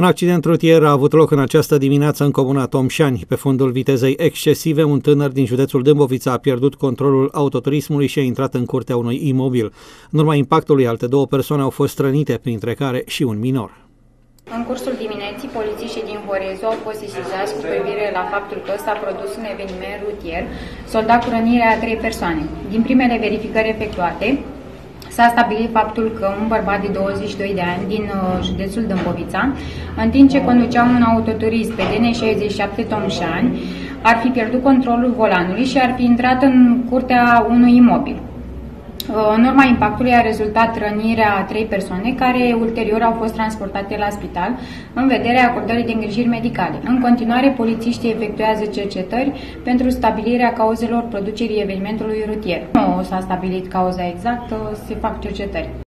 Un accident rutier a avut loc în această dimineață în comuna Tomșani. Pe fundul vitezei excesive, un tânăr din județul Dâmbovița a pierdut controlul autoturismului și a intrat în curtea unui imobil. În urma impactului, alte două persoane au fost rănite, printre care și un minor. În cursul dimineții, polițiștii din Horezu au fost sesizați cu privire la faptul că s-a produs un eveniment rutier soldat cu rănirea a trei persoane. Din primele verificări efectuate, s-a stabilit faptul că un bărbat de 22 de ani din uh, județul Dâmbovița, în timp ce conducea un autoturist pe DN67 Tomșani, ar fi pierdut controlul volanului și ar fi intrat în curtea unui imobil. Uh, în urma impactului a rezultat rănirea a trei persoane care ulterior au fost transportate la spital în vederea acordării de îngrijiri medicale. În continuare, polițiștii efectuează cercetări pentru stabilirea cauzelor producerii evenimentului rutier. Nu s-a stabilit cauza exactă, se fac cercetări.